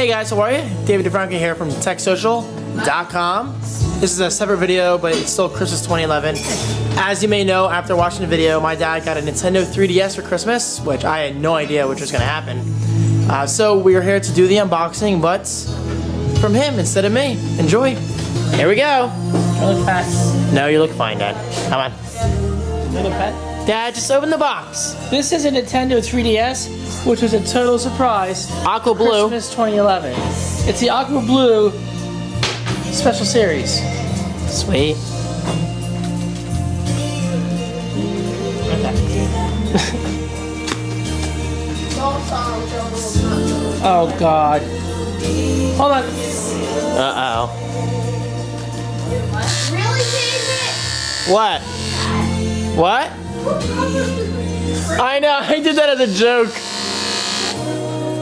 Hey guys, how are you? David Di Franco here from TekSocial.com. This is a separate video, but it's still Christmas 2011. As you may know, after watching the video, my dad got a Nintendo 3DS for Christmas, which I had no idea which was going to happen. Uh, so we are here to do the unboxing, but from him instead of me. Enjoy. Here we go. I look fat. No, you look fine, Dad. Come on. I look fat. Dad, just open the box. This is a Nintendo 3DS, which was a total surprise. Aqua Blue. Christmas 2011. It's the Aqua Blue Special Series. Sweet. Oh God. Hold on. Uh-oh. Really, David? What? What? I know, I did that as a joke.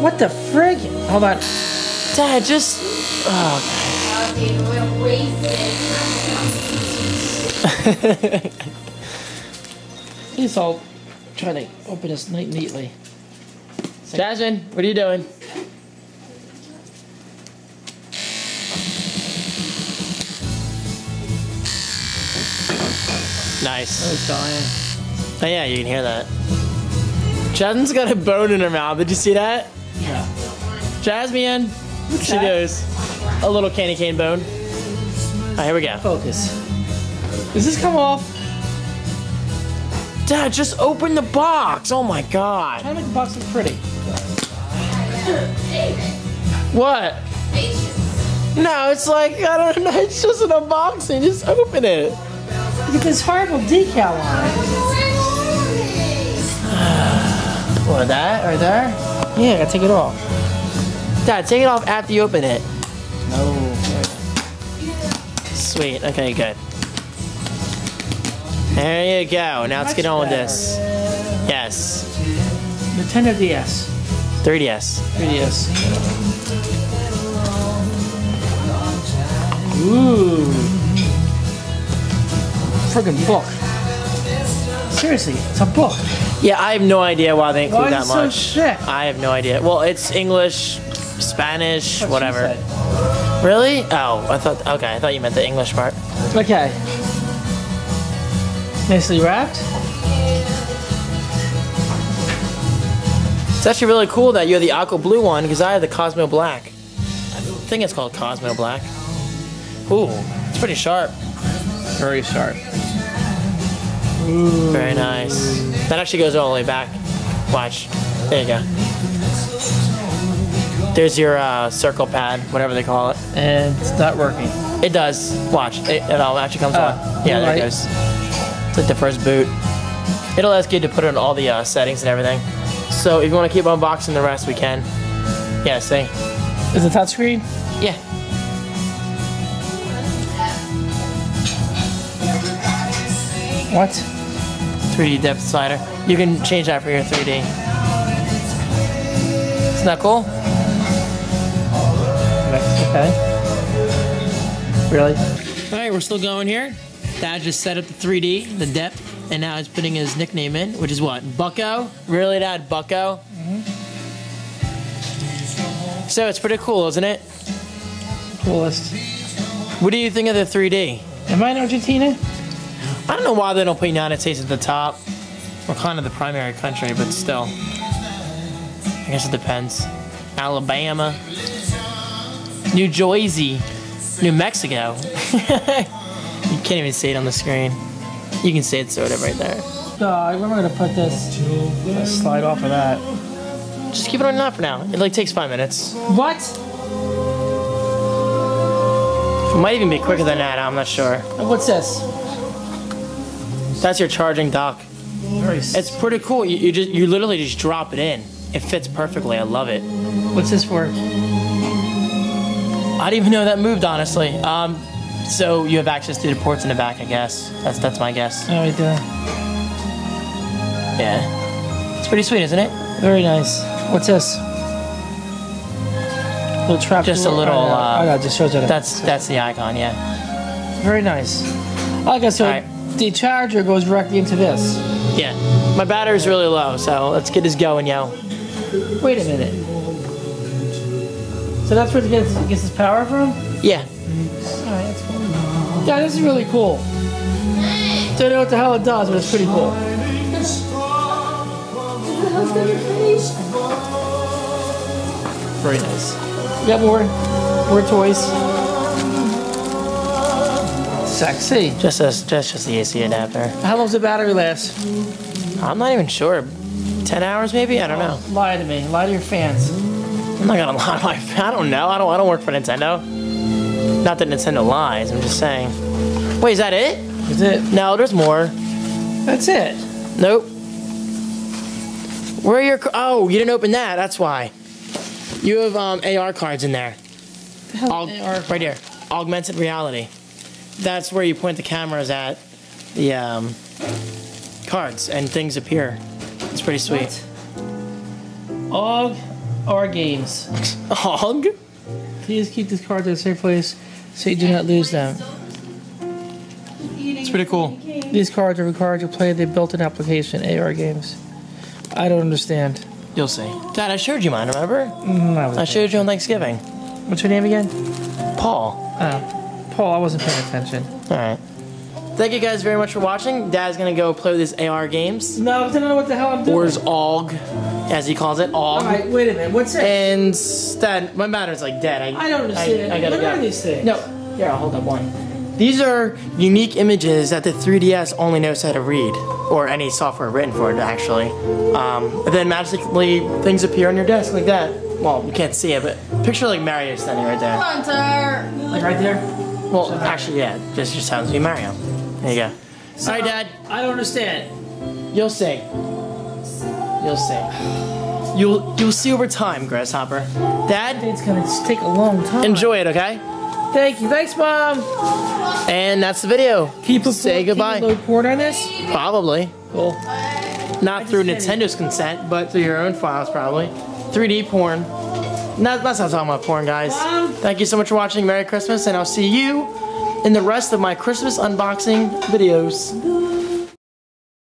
What the frig? Hold on. Dad, just... Oh, we're wasted. Please, I'll to open this night neatly. Jasmine, what are you doing? Nice. Oh, dying. Oh yeah, you can hear that. Jasmine's got a bone in her mouth. Did you see that? Yeah. Jasmine. she that? goes. A little candy cane bone. Alright, here we go. Focus. Does this come off? Dad, just open the box. Oh my god. Try to make the box look pretty. What? No, it's like, I don't know, it's just an unboxing. Just open it. Look at this horrible decal on it. What, that right there? Yeah, I gotta take it off. Dad, take it off after you open it. No. Sweet, okay, good. There you go. Now let's get on with this. Yes. The Nintendo DS. 3DS. 3DS. Ooh. Friggin' book. Seriously, it's a book. Yeah, I have no idea why they include Why that it so much. I have no idea. Well, it's English, Spanish, What whatever. Really? Oh, I thought. Okay, I thought you meant the English part. Okay. Nicely wrapped. It's actually really cool that you have the aqua blue one because I have the Cosmo Black. I think it's called Cosmo Black. Ooh, it's pretty sharp. Very sharp. Very nice. That actually goes all the way back. Watch. There you go. There's your uh, circle pad, whatever they call it. And it's not working. It does. Watch. It, it all actually comes Oh, on. Yeah, there right. it goes. It's like the first boot. It'll ask you to put in all the uh, settings and everything. So if you want to keep unboxing the rest, we can. Yeah, see? Is it touchscreen? Yeah. What? 3D depth slider. You can change that for your 3D. Isn't that cool? Okay. Really? All right, we're still going here. Dad just set up the 3D, the depth, and now he's putting his nickname in, which is what? Bucko? Really, Dad? Bucko? Mhm. So it's pretty cool, isn't it? Coolest. What do you think of the 3D? Am I in Argentina? I don't know why they don't put United States at the top. We're kind of the primary country, but still. I guess it depends. Alabama, New Jersey, New Mexico. you can't even see it on the screen. You can see it sort of right there. Dog, where am I gonna put this? Let's slide off of that. Just keep it on that for now. It like takes five minutes. What? It might even be quicker than that. I'm not sure. What's this? That's your charging dock. Very. s- It's pretty cool. You, you just you literally just drop it in. It fits perfectly. I love it. What's this for? I didn't even know that moved, honestly. Um, so you have access to the ports in the back, I guess. That's that's my guess. Oh, right there. Yeah, it's pretty sweet, isn't it? Very nice. What's this? Little trap. Just a little, Oh, no. uh, oh, no, just shows that. That's that's the icon. Yeah. very nice. Okay, so Alright. The charger goes directly into this. Yeah. My battery's really low, so let's get this going, yo. Wait a minute. So that's where it gets, it gets its power from? Yeah. Alright, that's cool. Yeah, this is really cool. Don't know what the hell it does, but it's pretty cool. Very nice. We got more, more toys. Sexy. Just as just just the AC adapter. How long's the battery last? I'm not even sure. Ten hours maybe? I don't know. Lie to me. Lie to your fans. I'm not gonna lie. To my, fans. I don't know. I don't. I don't work for Nintendo. Not that Nintendo lies. I'm just saying. Wait, is that it? Is it? No, there's more. That's it. Nope. Where are your? Oh, you didn't open that. That's why. You have um, AR cards in there. The Aug- right here. Augmented reality. That's where you point the cameras at the um, cards and things appear. It's pretty sweet. Og R Games. Aug? Please keep these cards in a safe place so you do not lose them. It's pretty cool. These cards are required to play the built-in application AR Games. I don't understand. You'll see. Dad, I showed you mine. Remember? Mm, I I showed you on Thanksgiving. What's your name again? Paul. Oh, Paul. I wasn't paying attention. All right. Thank you guys very much for watching. Dad's gonna go play with his AR games, No, I don't know what the hell I'm doing. or his AUG, as he calls it, AUG. All right, wait a minute. What's it? And Dad, my battery's like dead. I, I don't understand. I, I gotta What go. are these things? No, here I'll hold up one. These are unique images that the 3DS only knows how to read, or any software written for it actually. Um, and then magically things appear on your desk like that. Well, you can't see it, but picture like Mario standing right there. Hunter. Like right there. Well, actually, yeah, this just happens to be Mario. There you go. All right, Dad. I don't understand. You'll see. You'll see. You'll you'll see over time, Grasshopper. Dad, It's gonna take a long time. enjoy it, okay? Thank you. Thanks, mom. And that's the video. Keep a Say goodbye. Keep a port on this. Probably. Cool. Not through Nintendo's consent, but through your own files, probably. 3D porn. That's not talking about porn, guys. Mom. Thank you so much for watching. Merry Christmas, and I'll see you in the rest of my Christmas unboxing videos.